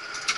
you